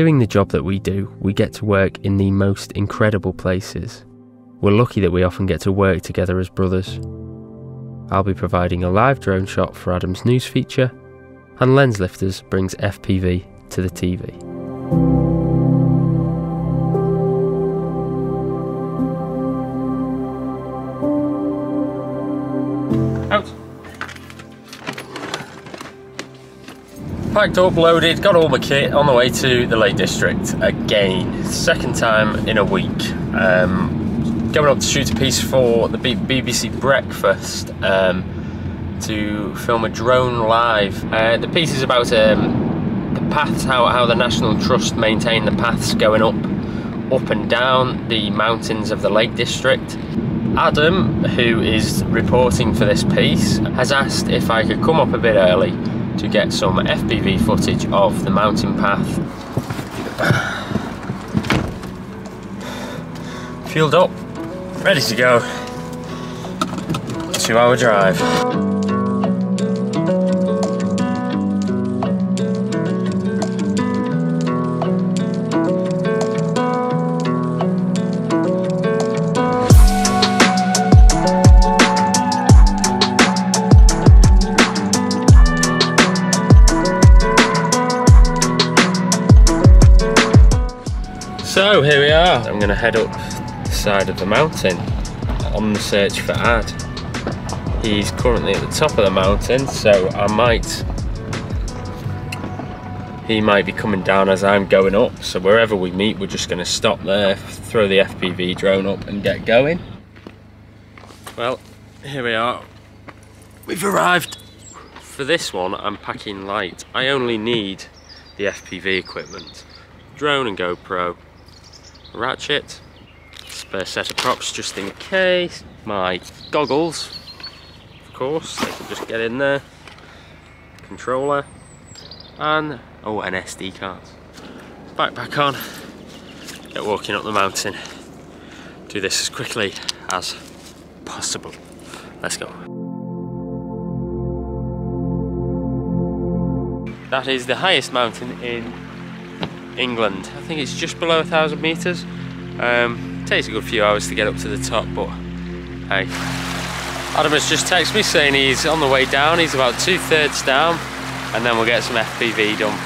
doing the job that we do, we get to work in the most incredible places. We're lucky that we often get to work together as brothers. I'll be providing a live drone shot for Adam's news feature, and Lenslifters brings FPV to the TV. Packed up, loaded, got all my kit on the way to the Lake District again. Second time in a week. Um, going up to shoot a piece for the BBC Breakfast um, to film a drone live. Uh, the piece is about um, the paths, how, how the National Trust maintain the paths going up, up and down the mountains of the Lake District. Adam, who is reporting for this piece, has asked if I could come up a bit early to get some FPV footage of the mountain path. Fueled up, ready to go. Two hour drive. So here we are. I'm going to head up the side of the mountain on the search for Ad. He's currently at the top of the mountain, so I might. He might be coming down as I'm going up. So wherever we meet, we're just going to stop there, throw the FPV drone up, and get going. Well, here we are. We've arrived. For this one, I'm packing light. I only need the FPV equipment drone and GoPro, ratchet, spare set of props just in case, my goggles, of course, they can just get in there, controller, and, oh, an SD card. Backpack on, get walking up the mountain, do this as quickly as possible. Let's go. That is the highest mountain in England. I think it's just below a thousand meters. Um, takes a good few hours to get up to the top, but hey. Adam has just texted me saying he's on the way down. He's about two thirds down, and then we'll get some FPV done.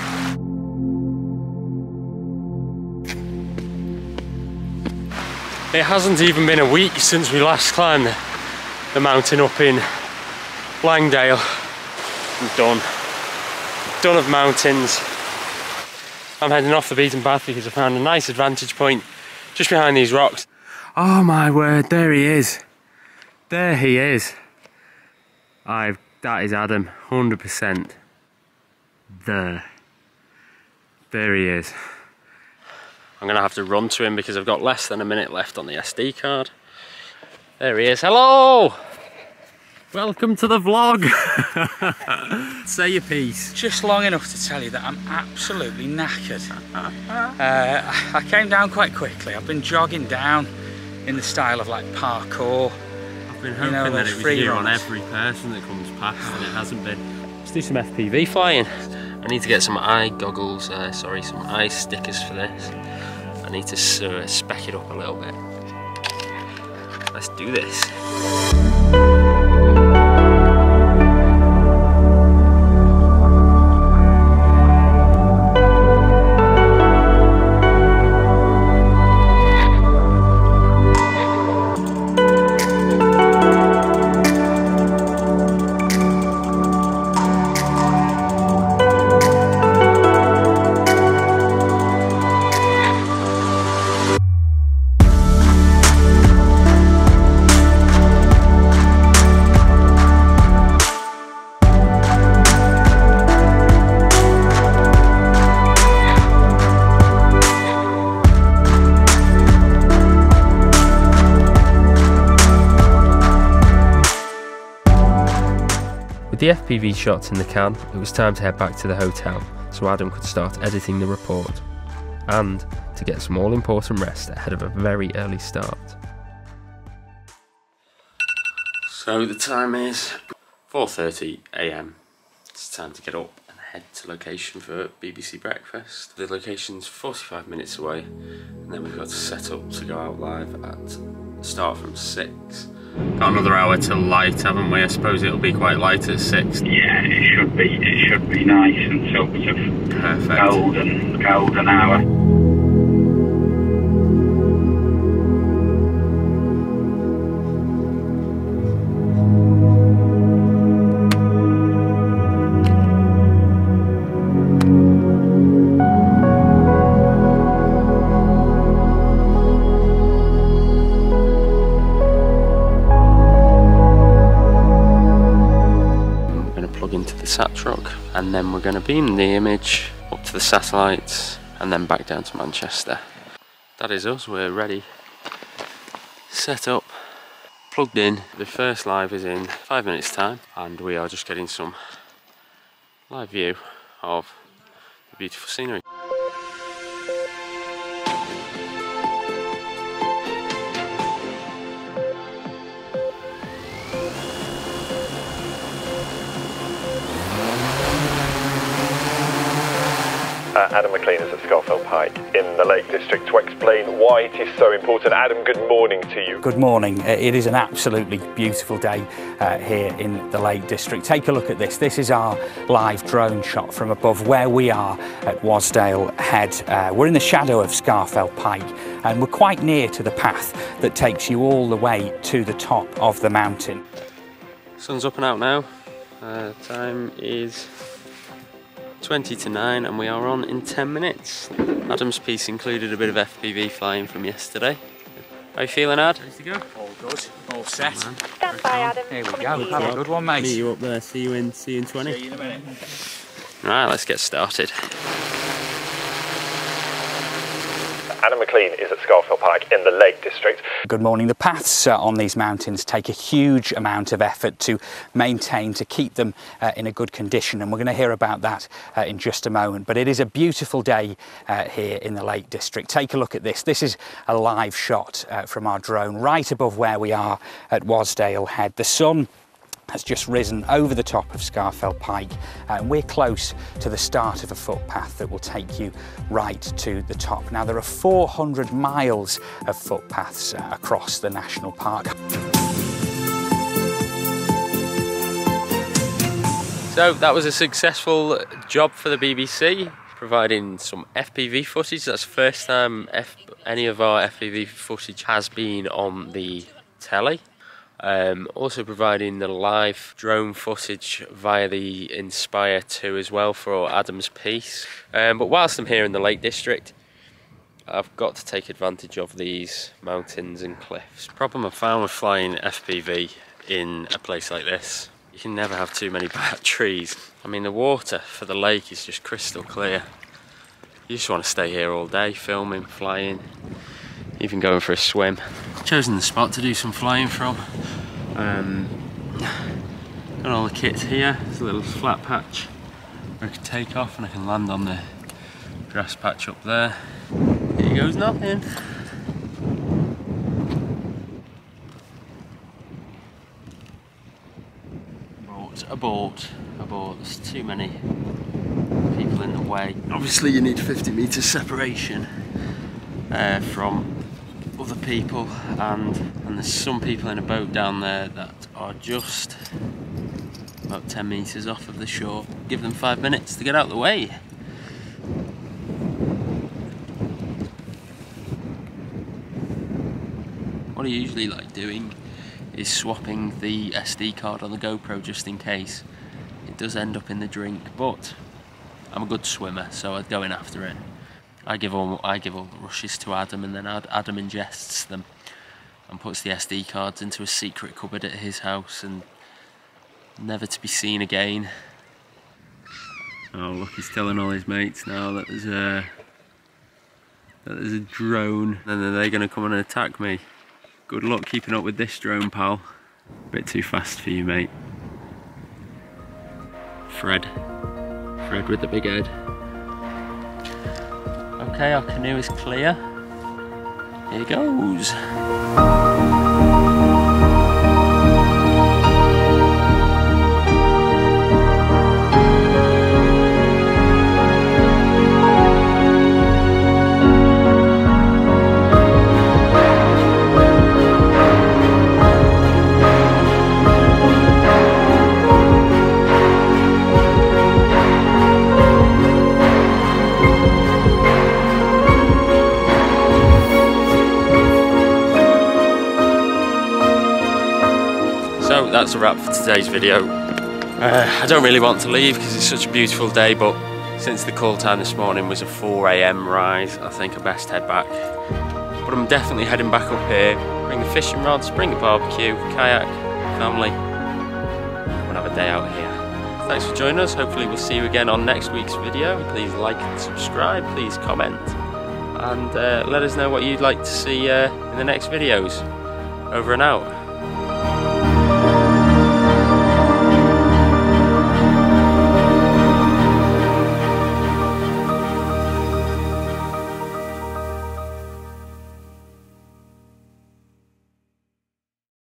It hasn't even been a week since we last climbed the, mountain up in Langdale. I'm done. Done of mountains. I'm heading off the beaten path because I found a nice advantage point just behind these rocks. Oh my word, there he is. There he is. I've, that is Adam, 100%. There. There he is. I'm gonna have to run to him because I've got less than a minute left on the SD card. There he is, hello! Welcome to the vlog. Say your piece. Just long enough to tell you that I'm absolutely knackered. uh, I came down quite quickly. I've been jogging down in the style of like parkour. I've been You hoping know, that it was free here on every person that comes past and it hasn't been. Let's do some FPV flying. I need to get some eye goggles, uh, sorry, some eye stickers for this. I need to uh, spec it up a little bit. Let's do this. The FPV shots in the can, it was time to head back to the hotel so Adam could start editing the report and to get some all important rest ahead of a very early start. So the time is 4:30 a.m. It's time to get up and head to location for BBC breakfast. The location's 45 minutes away and then we've got to set up to go out live at start from 6. Got another hour to light, haven't we? I suppose it'll be quite light at 6. Yeah, it should be. It should be nice and sort of Perfect. golden, golden hour. And then we're going to beam the image up to the satellites and then back down to Manchester. That is us, we're ready. Set up, plugged in. The first live is in five minutes time and we are just getting some live view of the beautiful scenery. Uh, Adam McLean is at Scafell Pike in the Lake District to explain why it is so important. Adam, good morning to you. Good morning. Uh, It is an absolutely beautiful day uh, here in the Lake District. Take a look at this. This is our live drone shot from above where we are at Wasdale Head. Uh, we're in the shadow of Scafell Pike and we're quite near to the path that takes you all the way to the top of the mountain. Sun's up and out now. Uh, time is 20 to 9 and we are on in 10 minutes. Adam's piece included a bit of FPV flying from yesterday. How you feeling, Ad? Ready to go? All good. All set. Stand by, Adam. Here we Coming go. Have a good one, mate. Meet you up there. See you in. See you in 20. See you in a minute. Right, let's get started. Adam McLean is at Scafell Pike in the Lake District. Good morning. The paths uh, on these mountains take a huge amount of effort to maintain, to keep them uh, in a good condition, and we're going to hear about that uh, in just a moment. But it is a beautiful day uh, here in the Lake District. Take a look at this. This is a live shot uh, from our drone right above where we are at Wasdale Head. The sun has just risen over the top of Scafell Pike uh, and we're close to the start of a footpath that will take you right to the top. Now there are 400 miles of footpaths uh, across the national park. So that was a successful job for the BBC, providing some FPV footage. That's the first time F- any of our FPV footage has been on the telly. Um, also providing the live drone footage via the Inspire 2 as well for Adam's piece. Um, but whilst I'm here in the Lake District, I've got to take advantage of these mountains and cliffs. Problem I've found with flying FPV in a place like this, you can never have too many bad trees. I mean, the water for the lake is just crystal clear. You just want to stay here all day, filming, flying, even going for a swim. Chosen the spot to do some flying from. Um, got all the kit here. There's a little flat patch where I can take off and I can land on the grass patch up there. Here goes nothing. Abort, abort, abort. There's too many people in the way. Obviously, you need 50 metres separation uh, from other people, and and there's some people in a boat down there that are just about 10 metres off of the shore. Give them five minutes to get out of the way. What I usually like doing is swapping the SD card on the GoPro just in case it does end up in the drink, but I'm a good swimmer, so I'd go in after it. I give all I give all the rushes to Adam, and then Adam ingests them and puts the SD cards into a secret cupboard at his house, and never to be seen again. Oh look, he's telling all his mates now that there's a that there's a drone, and then they're going to come and attack me. Good luck keeping up with this drone, pal. A Bit too fast for you, mate. Fred. Fred with the big head. Okay, our canoe is clear. Here it goes. Today's video. Uh, I don't really want to leave because it's such a beautiful day, but since the call time this morning was a 4am rise, I think I best head back. But I'm definitely heading back up here, bring the fishing rods, bring a barbecue, kayak, family, and have a day out here. Thanks for joining us. Hopefully we'll see you again on next week's video. Please like and subscribe, please comment, and uh, let us know what you'd like to see uh, in the next videos. Over and out.